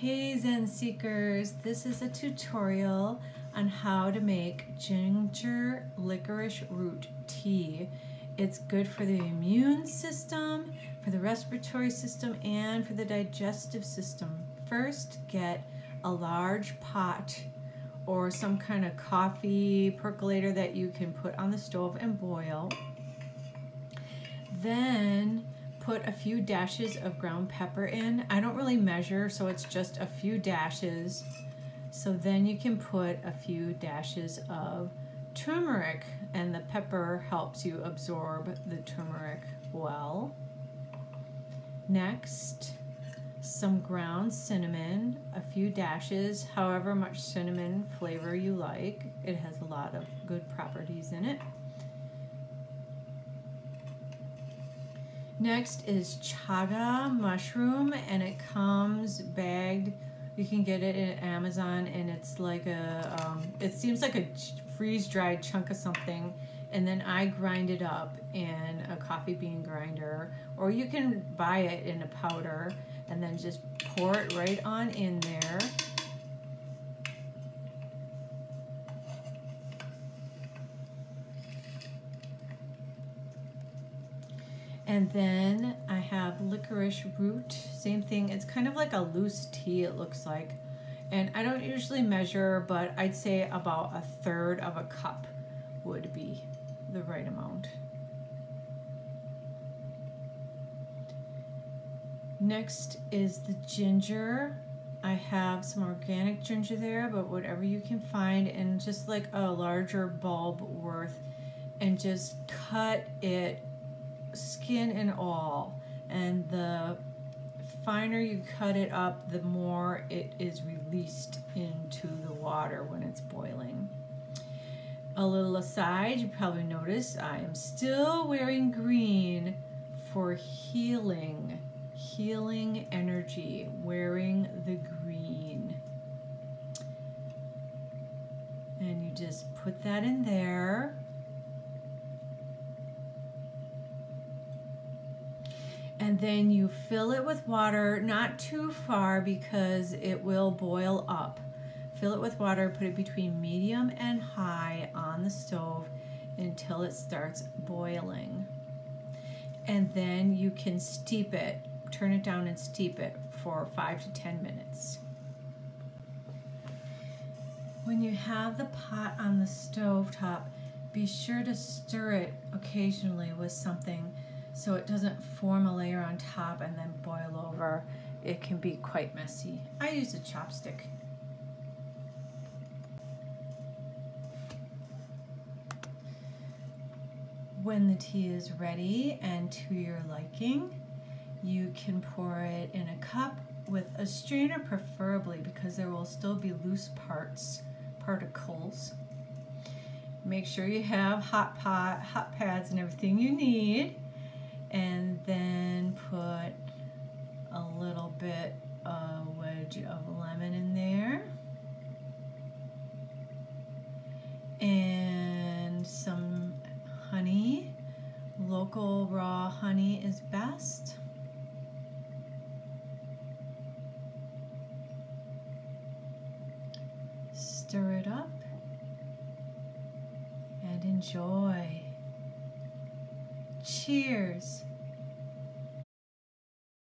Hey Zen Seekers, this is a tutorial on how to make ginger licorice root tea. It's good for the immune system, for the respiratory system, and for the digestive system. First, get a large pot or some kind of coffee percolator that you can put on the stove and boil. Then put a few dashes of ground pepper in. I don't really measure, so it's just a few dashes. So then you can put a few dashes of turmeric, and the pepper helps you absorb the turmeric well. Next, some ground cinnamon, a few dashes, however much cinnamon flavor you like. It has a lot of good properties in it. Next is chaga mushroom and it comes bagged. You can get it at Amazon and it's like a, um, it seems like a freeze-dried chunk of something and then I grind it up in a coffee bean grinder or you can buy it in a powder and then just pour it right on in there And then I have licorice root, same thing. It's kind of like a loose tea, it looks like. And I don't usually measure, but I'd say about a third of a cup would be the right amount. Next is the ginger. I have some organic ginger there, but whatever you can find, and just like a larger bulb worth, and just cut it skin and all. And the finer you cut it up, the more it is released into the water when it's boiling. A little aside, you probably noticed I am still wearing green for healing, healing energy, wearing the green. And you just put that in there. Then you fill it with water, not too far because it will boil up. Fill it with water, put it between medium and high on the stove until it starts boiling. And then you can steep it, turn it down and steep it for five to 10 minutes. When you have the pot on the stove top, be sure to stir it occasionally with something so it doesn't form a layer on top and then boil over. It can be quite messy. I use a chopstick. When the tea is ready and to your liking, you can pour it in a cup with a strainer preferably because there will still be loose parts, particles. Make sure you have hot pot, hot pads and everything you need bit a wedge of lemon in there. And some honey. Local raw honey is best. Stir it up and enjoy. Cheers.